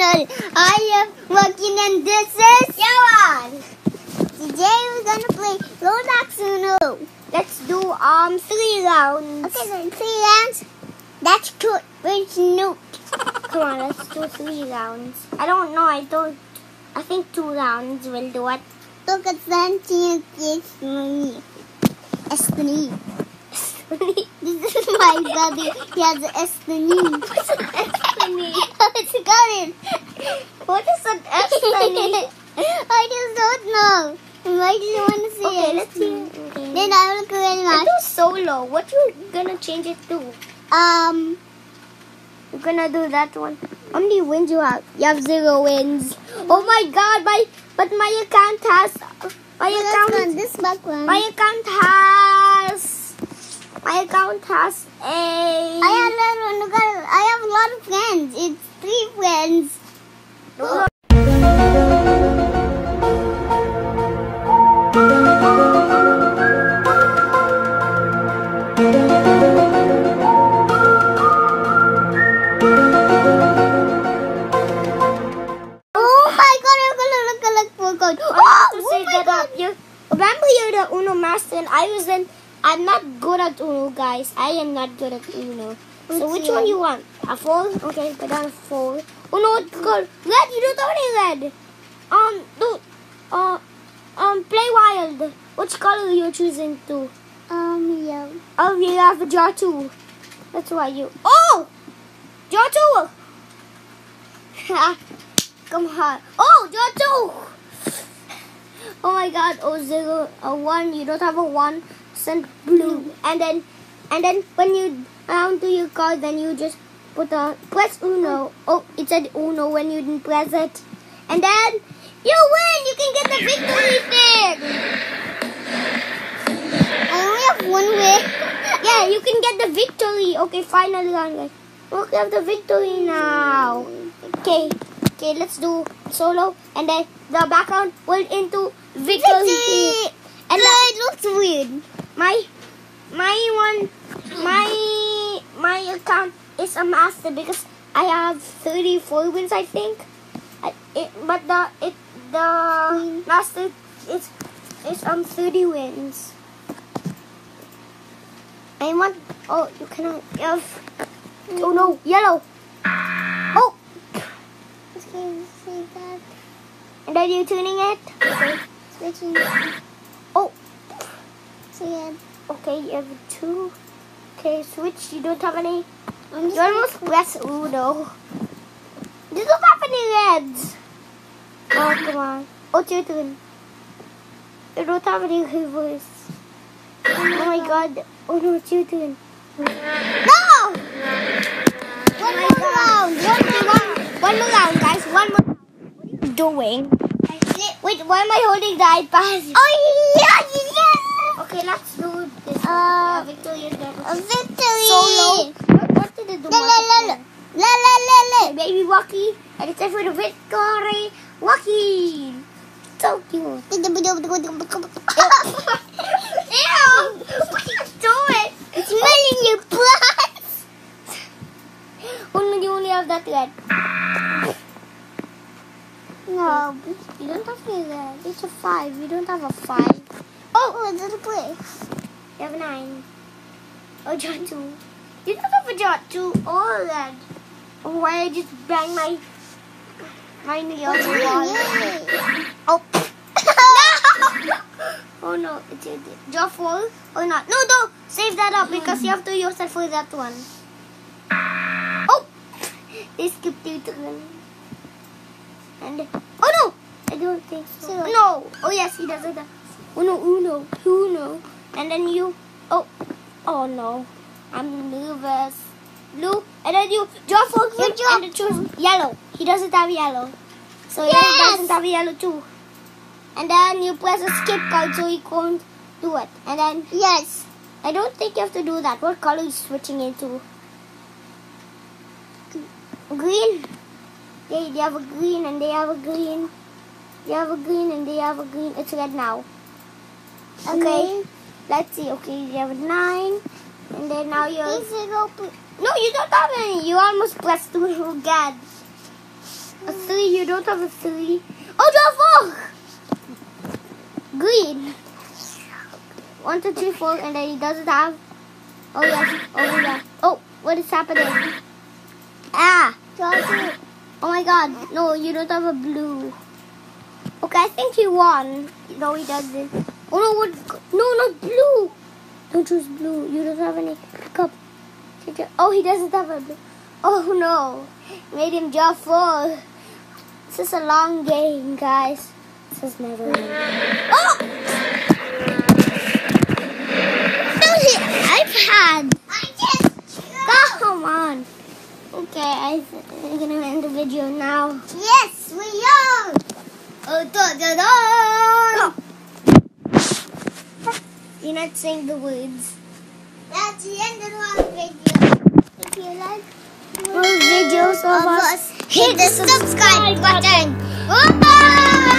channel. I am working and this is Yawan. Today we're gonna play Roblox Uno. Let's do um three rounds. Okay, then three rounds. That's good. Where's Newt? Come on, let's do three rounds. I don't know. I don't. I think two rounds will do it. Look at Santi it's me. Estony. This is my daddy. He has Estony. Destiny. It. What is an destiny? I just don't know. Why do you want to see okay, it? let's see. Okay. Then I will go and watch. do solo. What you gonna change it to? Um, You're gonna do that one. How many wins you have? You have zero wins. Oh my god, my but my account has my account this back one. my account has my account has a I have. I have a lot of friends. It's three friends. Oh. Oh, oh and I was in I'm not good at Uno guys. I am not good at Uno. So which one you want? A four? Okay, put down a four. Oh no, it's called red. You don't have any red. Um, do, uh, um, play wild. Which color are you choosing to? Um, yeah. Oh, you have a draw two. That's why you. Oh, draw two. Come on. Oh, draw two. Oh my God. Oh zero, a one. You don't have a one. Send blue, and then, and then when you down to your card, then you just put a press Uno. Oh, it said Uno when you didn't press it, and then you win. You can get the victory thing. I only have one way. Yeah, you can get the victory. Okay, final round, guys. Okay, have the victory now. Okay, okay, let's do solo, and then the background will into victory. Victory! And no, the- it looks weird. My my one my my account is a master because I have 34 wins, I think. I, it, but the it the master is is um 30 wins. I want. Oh, you cannot. Have. Oh no, yellow. Oh, Okay, see that. and then you tuning it. Okay. Switching. Oh, It. okay. You have two. Okay, switch. You don't have any. I'm You almost press Uno. You don't have any reds. Oh, come on. Oh, it's your turn. You don't have any reverse. Oh my god. Oh no, it's your turn. No! One more round. One more round. One more round, guys. One more round. What are you doing? Wait, why am I holding the iPad? Oh, yeah. Uh, yeah, Victoria's A victory. Solo. What, what did it do? La la la la. La la la la. Baby Wacky. And it's time for the victory. Wacky. So cute. Ew! What are you doing? It's smelling your blood. Oh no, you only have that red. No. You don't have any red. It's a five. You don't have a five. Oh, it's a play. You have a nine. Oh, John two. You don't have a John two Oh, that. Oh, why I just bang my my knee on the wall? Oh. oh no, it's your jaw four or not? No, no, save that up because you have to use it for that one. Oh, they skipped your turn. And oh no, I don't think so. So- no, oh yes, he does it. Oh, uno, uno, uno, and then you. Oh, oh no, I'm nervous. Blue, and then you draw four You and then choose yellow. He doesn't have yellow, so he Yes. doesn't have yellow too. And then you press a skip card so he can't do it. And then Yes. I don't think you have to do that. What color is switching into? Green. They, they have a green and they have a green. They have a green and they have a green. It's red now. Okay. Let's see. Okay, you have a nine. And then now you're. Easy go. pl- No, you don't have any. You almost pressed two again. A three. You don't have a three. Oh, you have four. Green. One, two, three, four, and then he doesn't have. Oh yes. Oh yeah. Oh, what is happening? Ah. Oh my god. No, you don't have a blue. Okay, I think he won. No, he doesn't. Oh no, what? No, not blue. Don't choose blue. You don't have any cup. Oh, he doesn't have a blue. Oh no. Made him draw four. This is a long game, guys. This is never ending. Oh! Don't hit iPad. I just. Come on. Okay, I I'm gonna end the video now. Yes, we are. Oh, da, da, da. You're not saying the words. That's the end of our video. If you like More videos of of us. us, hit the subscribe button. Bye.